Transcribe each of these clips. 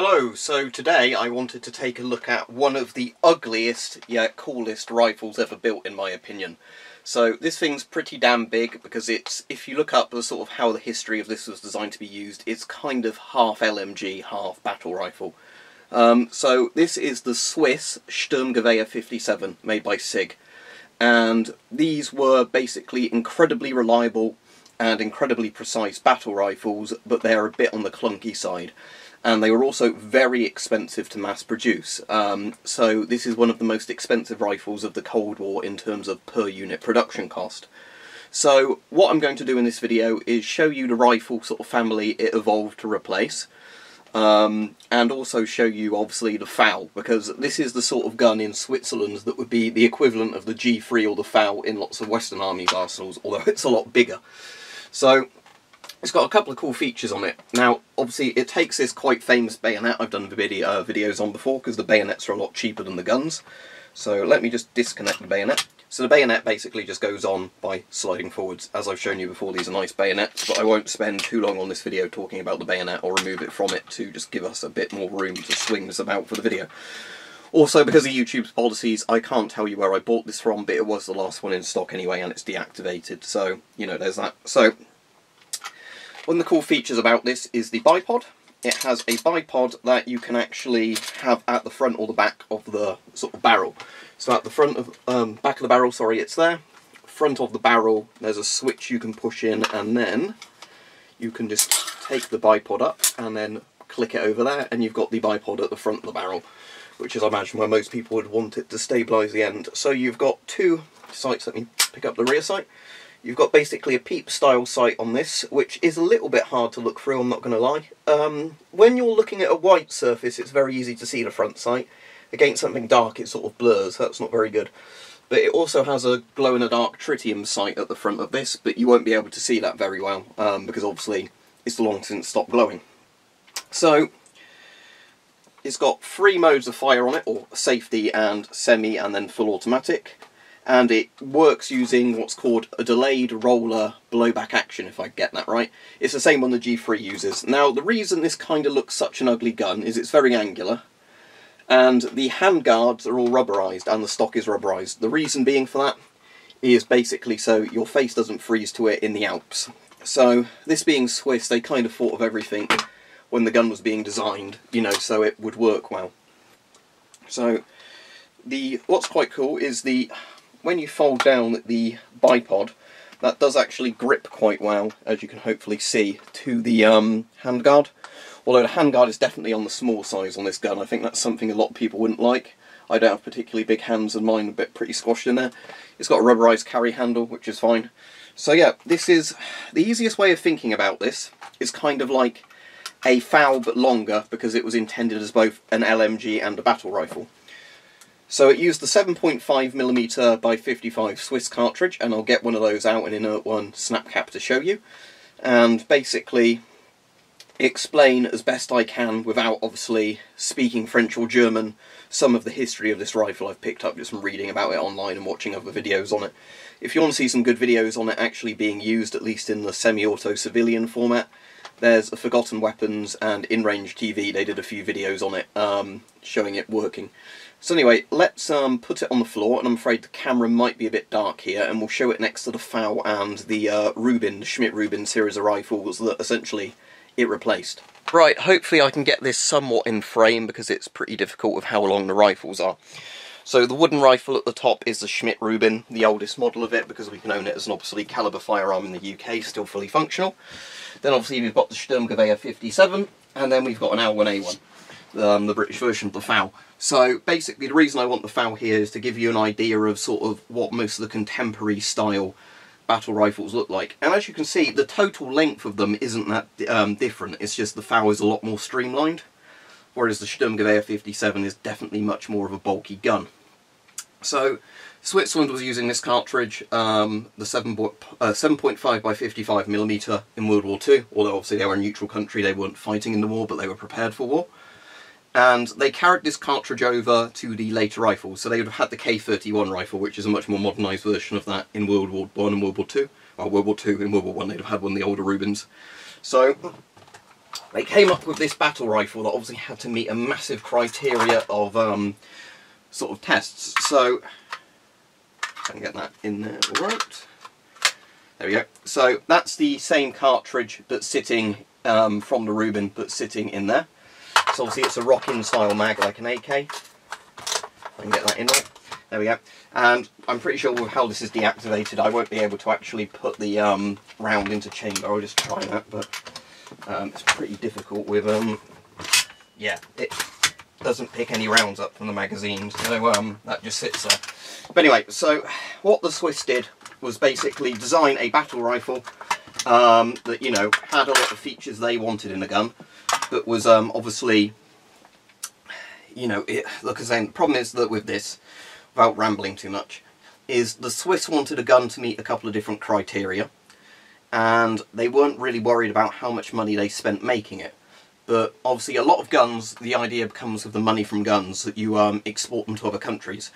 Hello, so today I wanted to take a look at one of the ugliest yet coolest rifles ever built in my opinion. So this thing's pretty damn big because it's, if you look up the sort of how the history of this was designed to be used, it's kind of half LMG, half battle rifle. Um, so this is the Swiss Sturmgewehr 57 made by SIG. And these were basically incredibly reliable and incredibly precise battle rifles, but they're a bit on the clunky side and they were also very expensive to mass produce. Um, so this is one of the most expensive rifles of the Cold War in terms of per unit production cost. So what I'm going to do in this video is show you the rifle sort of family it evolved to replace. Um, and also show you obviously the FAL because this is the sort of gun in Switzerland that would be the equivalent of the G3 or the FAL in lots of Western Armies arsenals, although it's a lot bigger. So it's got a couple of cool features on it. Now, obviously, it takes this quite famous bayonet I've done video, uh, videos on before, because the bayonets are a lot cheaper than the guns. So let me just disconnect the bayonet. So the bayonet basically just goes on by sliding forwards. As I've shown you before, these are nice bayonets, but I won't spend too long on this video talking about the bayonet or remove it from it to just give us a bit more room to swing this about for the video. Also, because of YouTube's policies, I can't tell you where I bought this from, but it was the last one in stock anyway, and it's deactivated, so, you know, there's that. So, one of the cool features about this is the bipod. It has a bipod that you can actually have at the front or the back of the sort of barrel. So at the front of um, back of the barrel, sorry, it's there. Front of the barrel, there's a switch you can push in, and then you can just take the bipod up and then click it over there, and you've got the bipod at the front of the barrel, which is, I imagine, where most people would want it to stabilise the end. So you've got two sights. Let me pick up the rear sight. You've got basically a peep style sight on this, which is a little bit hard to look through, I'm not going to lie. Um, when you're looking at a white surface, it's very easy to see the front sight. Against something dark, it sort of blurs, that's not very good. But it also has a glow-in-the-dark tritium sight at the front of this, but you won't be able to see that very well, um, because obviously it's long since stopped glowing. So, it's got three modes of fire on it, or safety and semi and then full automatic and it works using what's called a delayed roller blowback action, if I get that right. It's the same one the G3 uses. Now, the reason this kind of looks such an ugly gun is it's very angular, and the handguards are all rubberized, and the stock is rubberized. The reason being for that is basically so your face doesn't freeze to it in the Alps. So, this being Swiss, they kind of thought of everything when the gun was being designed, you know, so it would work well. So, the what's quite cool is the when you fold down the bipod, that does actually grip quite well, as you can hopefully see, to the um, handguard. Although the handguard is definitely on the small size on this gun, I think that's something a lot of people wouldn't like. I don't have particularly big hands and mine are a bit pretty squashed in there. It's got a rubberized carry handle, which is fine. So yeah, this is, the easiest way of thinking about this is kind of like a FAL but longer because it was intended as both an LMG and a battle rifle. So it used the 7.5mm by 55 Swiss cartridge, and I'll get one of those out in Inert 1 snap cap to show you. And basically explain as best I can, without obviously speaking French or German, some of the history of this rifle I've picked up just from reading about it online and watching other videos on it. If you want to see some good videos on it actually being used, at least in the semi-auto civilian format, there's a Forgotten Weapons and InRange TV, they did a few videos on it, um, showing it working. So anyway, let's um, put it on the floor, and I'm afraid the camera might be a bit dark here, and we'll show it next to the FAL and the uh, Rubin, the Schmidt-Rubin series of rifles that essentially it replaced. Right, hopefully I can get this somewhat in frame, because it's pretty difficult with how long the rifles are. So the wooden rifle at the top is the Schmidt-Rubin, the oldest model of it, because we can own it as an obsolete caliber firearm in the UK, still fully functional. Then obviously we've got the Sturmgewehr 57, and then we've got an L1A1 um, the British version of the FAL. So basically the reason I want the FAL here is to give you an idea of sort of what most of the contemporary style battle rifles look like. And as you can see, the total length of them isn't that um, different, it's just the FAL is a lot more streamlined, whereas the Sturmgewehr 57 is definitely much more of a bulky gun. So Switzerland was using this cartridge, um, the 7.5 uh, by 55 millimeter in World War II, although obviously they were a neutral country, they weren't fighting in the war, but they were prepared for war and they carried this cartridge over to the later rifles. So they would have had the K31 rifle, which is a much more modernised version of that in World War One and World War Two. Well, World War Two in World War One, they'd have had one of the older Rubins. So they came up with this battle rifle that obviously had to meet a massive criteria of um, sort of tests. So, Can get that in there right. There we go. So that's the same cartridge that's sitting um, from the Rubin that's sitting in there. So obviously it's a rock-in style mag like an AK. I can get that in there. There we go. And I'm pretty sure how this is deactivated I won't be able to actually put the um, round into chamber. I'll just try that, but um, it's pretty difficult with, um, yeah, it doesn't pick any rounds up from the magazine, so um, that just sits there. But anyway, so what the Swiss did was basically design a battle rifle um, that, you know, had a lot of features they wanted in a gun, but was um, obviously, you know, it, as the problem is that with this, without rambling too much, is the Swiss wanted a gun to meet a couple of different criteria, and they weren't really worried about how much money they spent making it. But obviously a lot of guns, the idea comes with the money from guns that you um, export them to other countries.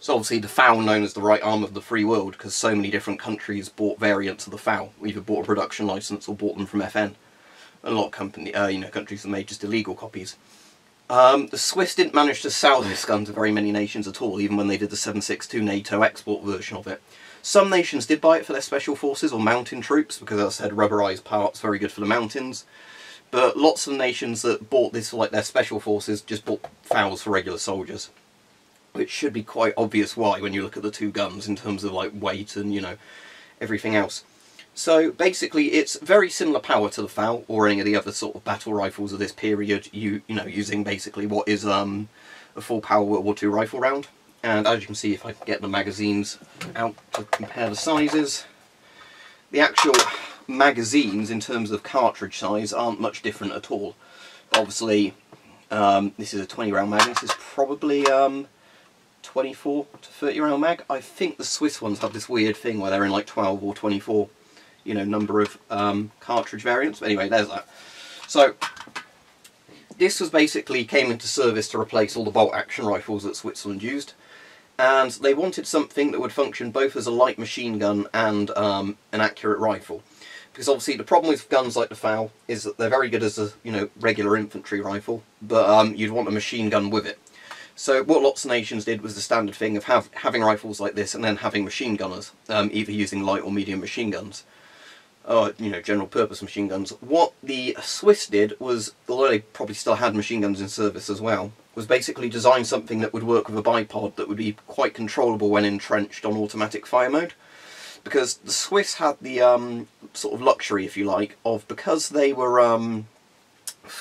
So obviously the FAL known as the right arm of the free world because so many different countries bought variants of the FAL, either bought a production license or bought them from FN. A lot of company, uh, you know, countries that made just illegal copies. Um, the Swiss didn't manage to sell this gun to very many nations at all, even when they did the 7.62 NATO export version of it. Some nations did buy it for their special forces or mountain troops, because as I said, rubberized parts, very good for the mountains. But lots of nations that bought this for like their special forces just bought FALs for regular soldiers. Which should be quite obvious why when you look at the two guns in terms of like weight and, you know, everything else. So basically it's very similar power to the FAL or any of the other sort of battle rifles of this period, you, you know, using basically what is um, a full power World War II rifle round. And as you can see, if I get the magazines out to compare the sizes, the actual magazines in terms of cartridge size aren't much different at all. Obviously, um, this is a 20 round mag, this is probably um, 24 to 30 round mag. I think the Swiss ones have this weird thing where they're in like 12 or 24, you know, number of um, cartridge variants. But anyway, there's that. So, this was basically came into service to replace all the bolt action rifles that Switzerland used and they wanted something that would function both as a light machine gun and um, an accurate rifle. Because obviously the problem with guns like the FAL is that they're very good as a you know regular infantry rifle, but um, you'd want a machine gun with it. So what lots of nations did was the standard thing of have, having rifles like this and then having machine gunners, um, either using light or medium machine guns. Or, you know, general purpose machine guns. What the Swiss did was, although they probably still had machine guns in service as well, was basically design something that would work with a bipod that would be quite controllable when entrenched on automatic fire mode. Because the Swiss had the um, sort of luxury, if you like, of because they were um,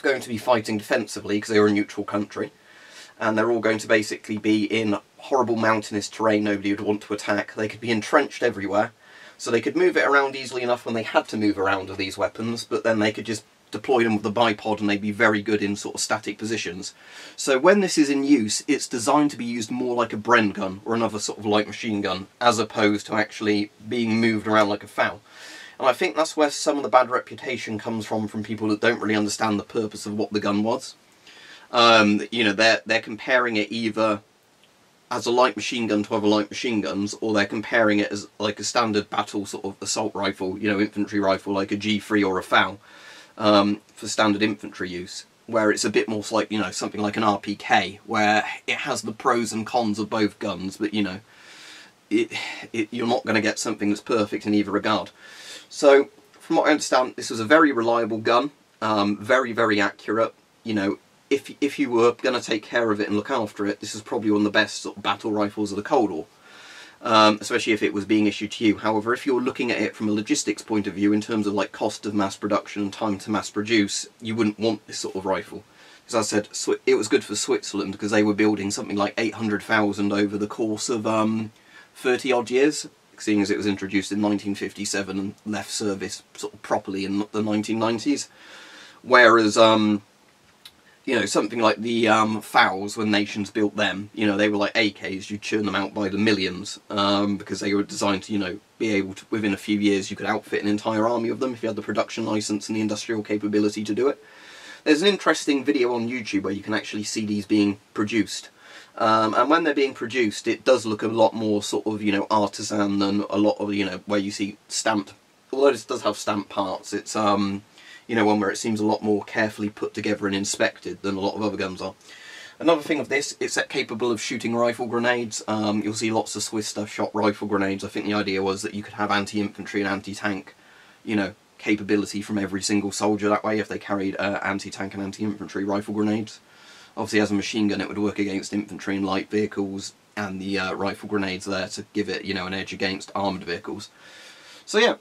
going to be fighting defensively because they were a neutral country, and they're all going to basically be in horrible mountainous terrain nobody would want to attack. They could be entrenched everywhere, so they could move it around easily enough when they had to move around with these weapons, but then they could just deploy them with the bipod and they'd be very good in sort of static positions. So when this is in use, it's designed to be used more like a Bren gun or another sort of light machine gun, as opposed to actually being moved around like a FAL. And I think that's where some of the bad reputation comes from, from people that don't really understand the purpose of what the gun was. Um, you know, they're, they're comparing it either as a light machine gun to other light machine guns, or they're comparing it as like a standard battle sort of assault rifle, you know, infantry rifle like a G3 or a FAL um, for standard infantry use, where it's a bit more like, you know, something like an RPK, where it has the pros and cons of both guns, but, you know, it, it, you're not going to get something that's perfect in either regard. So, from what I understand, this was a very reliable gun, um, very, very accurate. You know, if, if you were going to take care of it and look after it, this is probably one of the best sort of battle rifles of the Cold War um, especially if it was being issued to you. However, if you're looking at it from a logistics point of view, in terms of like cost of mass production and time to mass produce, you wouldn't want this sort of rifle. As I said, it was good for Switzerland because they were building something like 800,000 over the course of um, 30 odd years, seeing as it was introduced in 1957 and left service sort of properly in the 1990s. Whereas um, you know, something like the um, FALs, when nations built them, you know, they were like AKs, you churn them out by the millions, um, because they were designed to, you know, be able to, within a few years, you could outfit an entire army of them if you had the production license and the industrial capability to do it. There's an interesting video on YouTube where you can actually see these being produced. Um, and when they're being produced, it does look a lot more sort of, you know, artisan than a lot of, you know, where you see stamped, although this does have stamped parts, it's, um, you know, one where it seems a lot more carefully put together and inspected than a lot of other guns are. Another thing of this, it's capable of shooting rifle grenades. Um, you'll see lots of Swiss stuff shot rifle grenades. I think the idea was that you could have anti-infantry and anti-tank, you know, capability from every single soldier that way if they carried uh, anti-tank and anti-infantry rifle grenades. Obviously as a machine gun it would work against infantry and light vehicles and the uh, rifle grenades there to give it, you know, an edge against armoured vehicles. So yeah,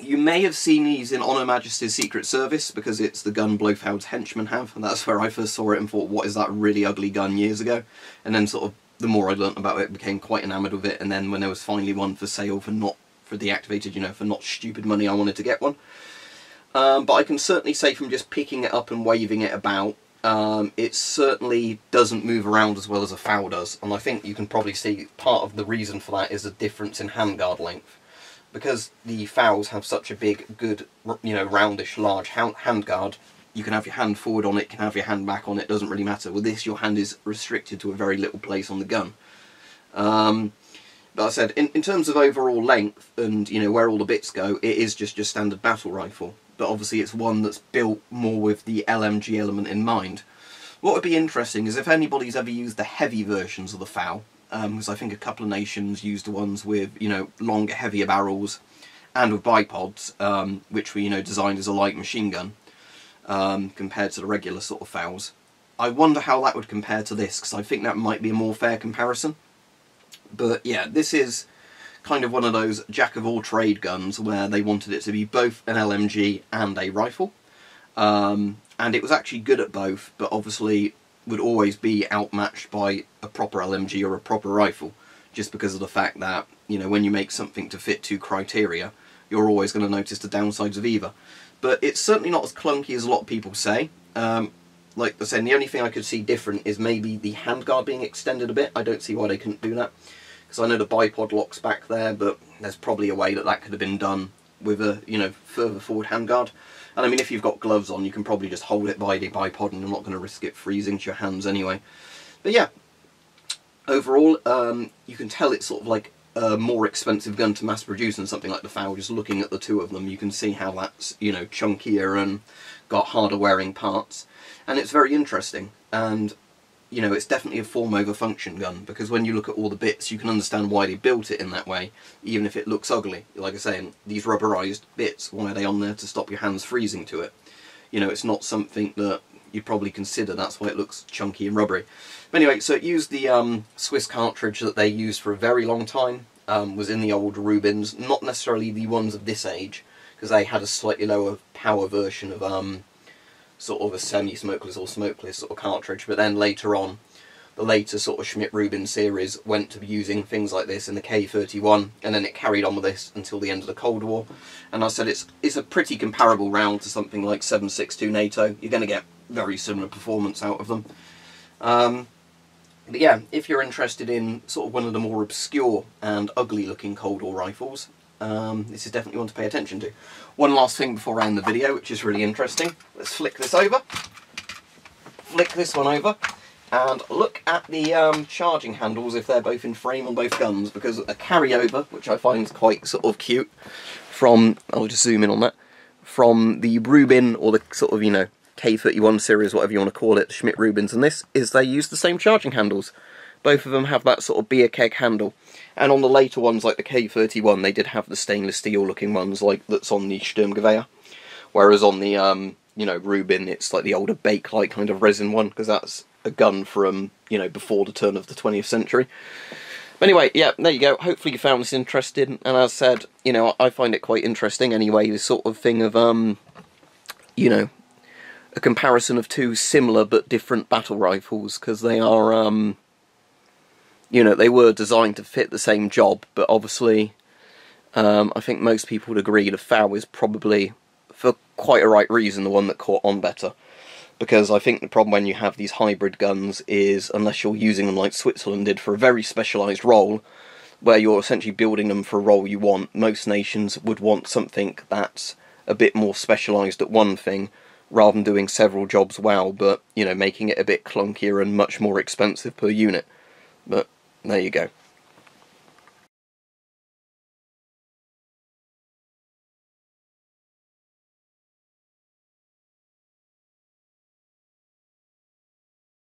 you may have seen these in On Her Majesty's Secret Service because it's the gun Blofeld's henchmen have, and that's where I first saw it and thought, what is that really ugly gun years ago? And then sort of the more I learnt about it, became quite enamoured with it, and then when there was finally one for sale for not for deactivated, you know, for not stupid money, I wanted to get one. Um, but I can certainly say from just picking it up and waving it about, um, it certainly doesn't move around as well as a FAL does, and I think you can probably see part of the reason for that is a difference in handguard length. Because the FALs have such a big, good, you know, roundish, large handguard, you can have your hand forward on it, can have your hand back on it, doesn't really matter. With this, your hand is restricted to a very little place on the gun. Um, but I said, in, in terms of overall length and, you know, where all the bits go, it is just your standard battle rifle. But obviously it's one that's built more with the LMG element in mind. What would be interesting is if anybody's ever used the heavy versions of the FAL, because um, I think a couple of nations used the ones with, you know, longer, heavier barrels, and with bipods, um, which were, you know, designed as a light machine gun, um, compared to the regular sort of FALs. I wonder how that would compare to this, because I think that might be a more fair comparison. But yeah, this is kind of one of those jack-of-all-trade guns where they wanted it to be both an LMG and a rifle. Um, and it was actually good at both, but obviously would always be outmatched by a proper LMG or a proper rifle, just because of the fact that, you know, when you make something to fit two criteria, you're always going to notice the downsides of either. But it's certainly not as clunky as a lot of people say. Um, like I said, the only thing I could see different is maybe the handguard being extended a bit. I don't see why they couldn't do that because I know the bipod locks back there, but there's probably a way that that could have been done with a you know further forward handguard. And I mean, if you've got gloves on, you can probably just hold it by the bipod, and you're not going to risk it freezing to your hands anyway. But yeah, overall, um, you can tell it's sort of like a more expensive gun to mass produce than something like the FAL. Just looking at the two of them, you can see how that's you know chunkier and got harder wearing parts, and it's very interesting. And you know, it's definitely a form over function gun because when you look at all the bits, you can understand why they built it in that way, even if it looks ugly. Like I say, these rubberized bits, why are they on there to stop your hands freezing to it? You know, it's not something that you'd probably consider, that's why it looks chunky and rubbery. But anyway, so it used the um, Swiss cartridge that they used for a very long time, um, was in the old Rubins, not necessarily the ones of this age, because they had a slightly lower power version of um, sort of a semi-smokeless or smokeless sort of cartridge, but then later on, the later sort of Schmidt-Rubin series went to using things like this in the K31, and then it carried on with this until the end of the Cold War. And I said it's it's a pretty comparable round to something like 7.62 NATO. You're going to get very similar performance out of them. Um, but yeah, if you're interested in sort of one of the more obscure and ugly looking Cold War rifles, um, this is definitely one to pay attention to. One last thing before I end the video, which is really interesting. Let's flick this over. Flick this one over. And look at the um, charging handles if they're both in frame on both guns, because a carryover, which I find quite sort of cute, from, I'll just zoom in on that, from the Rubin, or the sort of, you know, K31 series, whatever you want to call it, Schmidt-Rubins and this, is they use the same charging handles. Both of them have that sort of beer keg handle. And on the later ones, like the K31, they did have the stainless steel looking ones, like that's on the Sturmgewehr. Whereas on the, um, you know, Rubin, it's like the older Bakelite kind of resin one, because that's a gun from, you know, before the turn of the 20th century. anyway, yeah, there you go. Hopefully you found this interesting. And as I said, you know, I find it quite interesting anyway, this sort of thing of, um, you know, a comparison of two similar but different battle rifles, because they are, um, you know, they were designed to fit the same job, but obviously, um, I think most people would agree the FAL is probably, for quite a right reason, the one that caught on better. Because I think the problem when you have these hybrid guns is, unless you're using them like Switzerland did for a very specialised role, where you're essentially building them for a role you want, most nations would want something that's a bit more specialised at one thing, rather than doing several jobs well, but, you know, making it a bit clunkier and much more expensive per unit. But there you go.